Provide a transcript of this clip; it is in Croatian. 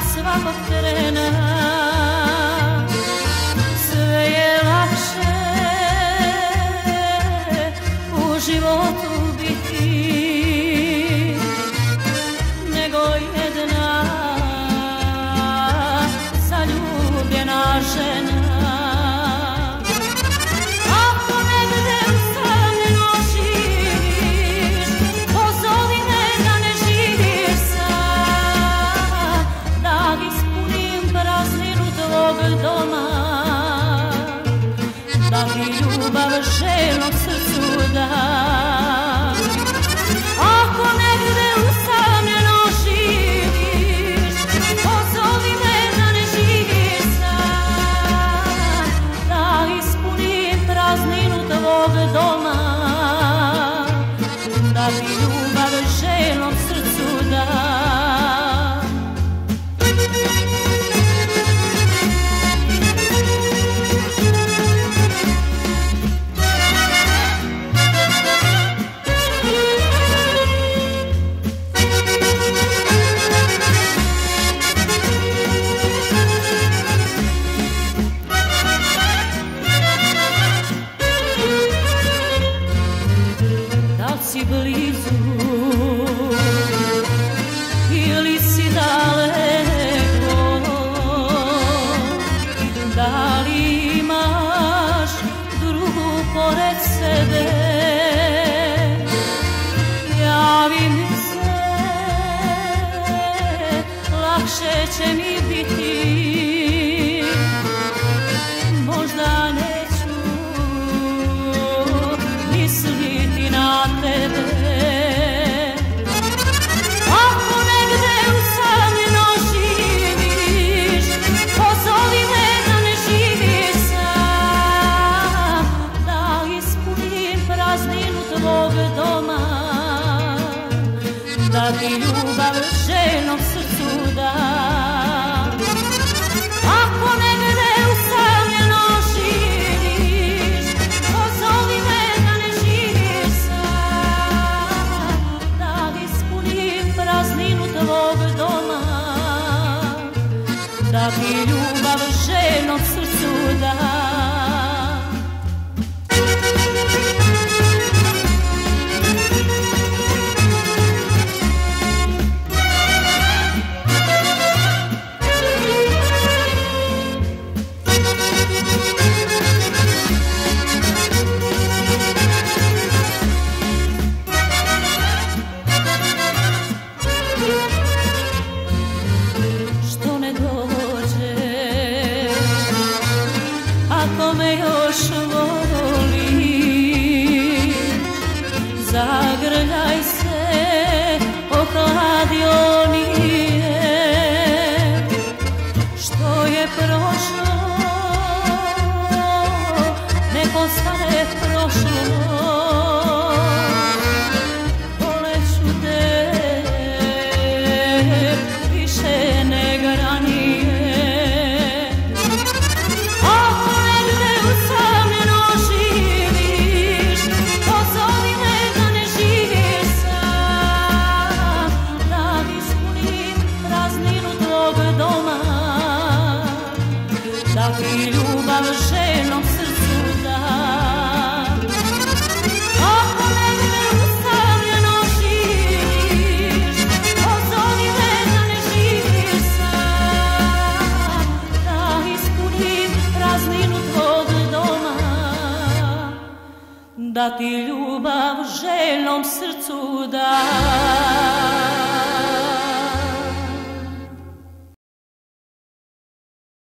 svakog trena Sve je lakše u životu biti Nego jedna zaljubljena žena ljubav željnog srcu dam. Ako negde usamljeno živiš, pozovi me da ne živiš sam, da ispunim prazninu tvog doma, da ti ljubav si blizu. Ili si daleko? Da li imaš drugu pored sebe? Javi mi se lakše će mi biti tvog doma. Da ti ljubav željnom srcu dam. Ako negde usamljeno živiš, pozovi me da ne živiš sam, da ispunim prazninu tvog doma, da ti ljubav Ako me još voliš ti ljubav željnom srcu dam.